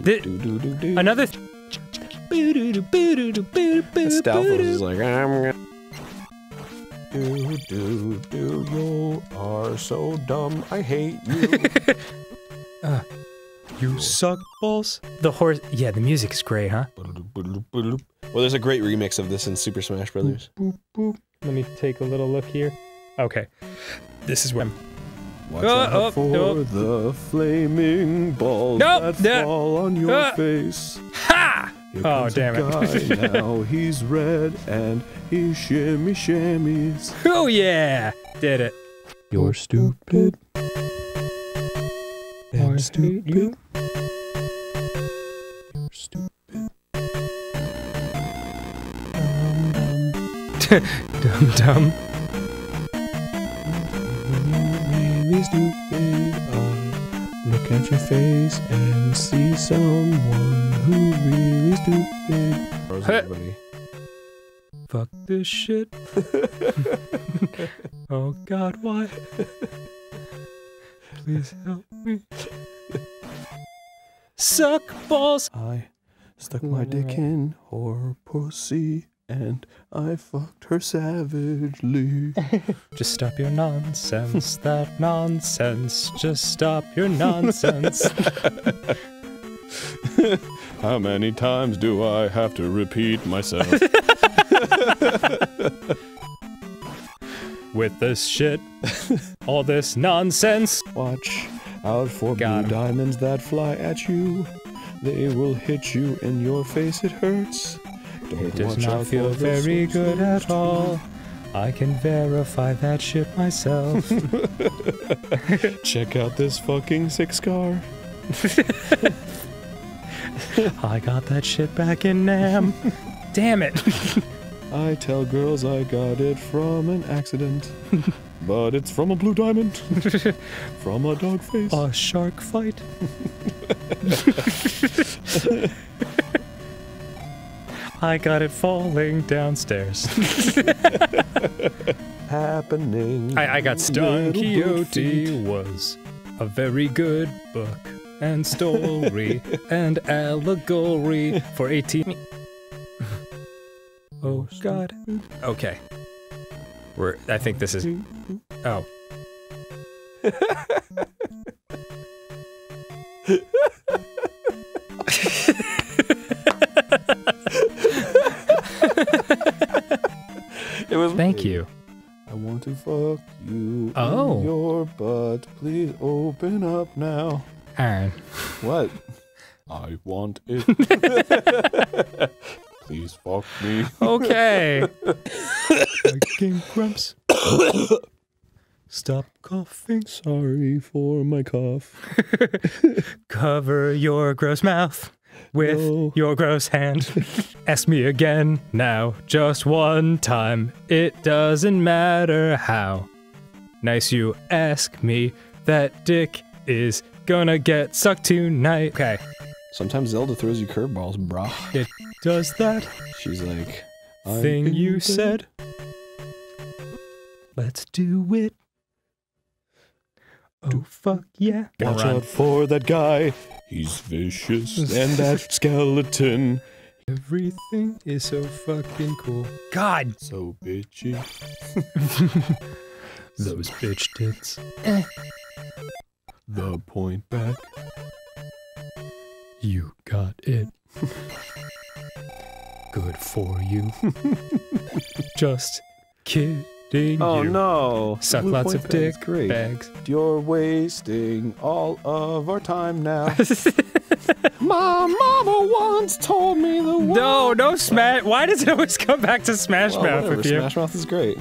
The- do do do do. Another. Stalfos is like, I'm gonna. Do do do. You are so dumb. I hate you. Uh, you suck balls. The horse. Yeah, the music is great, huh? well, there's a great remix of this in Super Smash Brothers. Boop, boop. Let me take a little look here. Okay. This is where I'm. Watch Uh, out oh, for oh. the flaming balls Nope, that yeah. fall on your Uh. face. Ha! Here Oh, damn it. guy now. He's red and he shimmy shammies. Oh, yeah! Did it. You're stupid. I And hate stupid. you. You're stupid. Dum dum dum. Really stupid. I look at your face and see someone who really stupid. Huh. Fuck this shit. oh god, why? Please help me. Suck balls. I stuck my dick in her pussy and I fucked her savagely. Just stop your nonsense. That nonsense. Just stop your nonsense. How many times do I have to repeat myself? With this shit. All this nonsense. Watch out for Got blue 'em. diamonds that fly at you. They will hit you in your face, it hurts. It does not feel very good at all. I can verify that shit myself. Check out this fucking sick scar. I got that shit back in Nam. Damn it. I tell girls I got it from an accident. but it's from a blue diamond. from a dog face. A shark fight? I got it falling downstairs. Happening. I, I got Don Little. Quixote was a very good book and story and allegory for 18. Oh god. Okay. We're I think this is Oh. Thank you. I want to fuck you Oh. in your butt. Please open up now. Aaron. What? I want it. Please fuck me. Okay. Fucking grumps. Stop coughing. Sorry for my cough. Cover your gross mouth with No. your gross hand. Ask me again now, just one time. It doesn't matter how nice you ask me. That dick is gonna get sucked tonight. Okay, Sometimes Zelda throws you curveballs, brah. it does that She's like, I thing you said. Let's do it. Oh fuck yeah! Watch run. out for that guy. He's vicious. and that skeleton. Everything is so fucking cool. God, So bitchy. those bitch tits. The point back. You got it. Good for you. Just kidding Oh you. no. Suck Blue lots of dick Great. bags. You're wasting all of our time now. My mama once told me the no, no Smash. Why does it always come back to Smash Well, Mouth whatever, with you? Smash Mouth is great.